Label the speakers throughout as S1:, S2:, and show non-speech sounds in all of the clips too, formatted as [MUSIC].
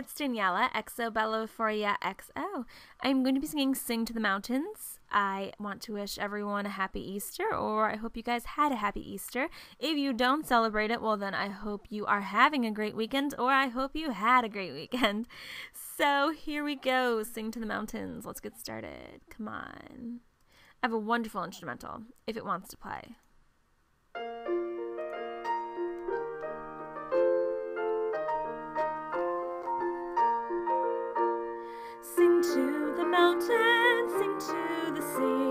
S1: it's Daniela, xobellalova4yaxo. I'm going to be singing Sing to the Mountains. I want to wish everyone a happy Easter, or I hope you guys had a happy Easter. If you don't celebrate it, well, then I hope you are having a great weekend, or I hope you had a great weekend. [LAUGHS] So here we go Sing to the Mountains. Let's get started. Come on. I have a wonderful instrumental if it wants to play. Mountains, to the sea.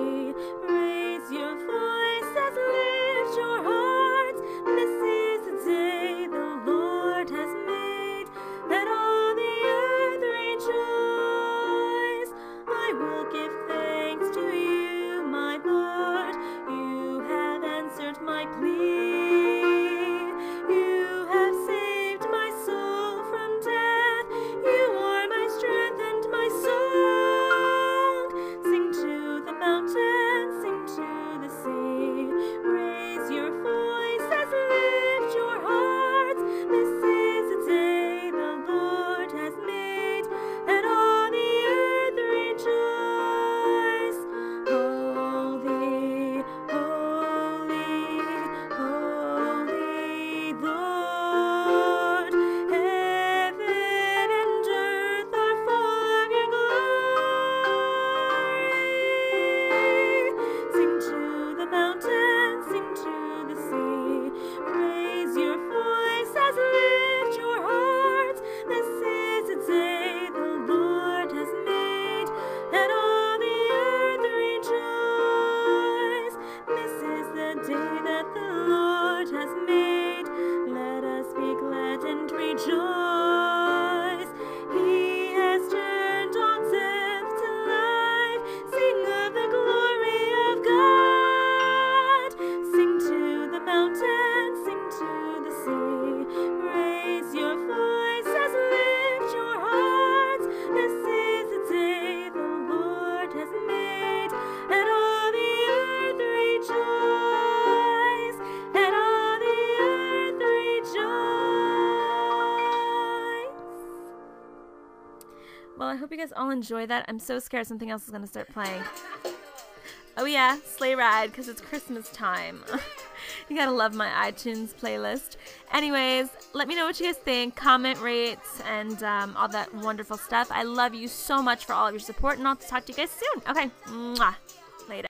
S1: And rejoice. Well, I hope you guys all enjoy that. I'm so scared something else is going to start playing. Oh, yeah, Sleigh Ride, because it's Christmas time. [LAUGHS] you gotta love my iTunes playlist. Anyways, let me know what you guys think. Comment, rate, and um, all that wonderful stuff. I love you so much for all of your support, and I'll talk to you guys soon. Okay, Mwah. later.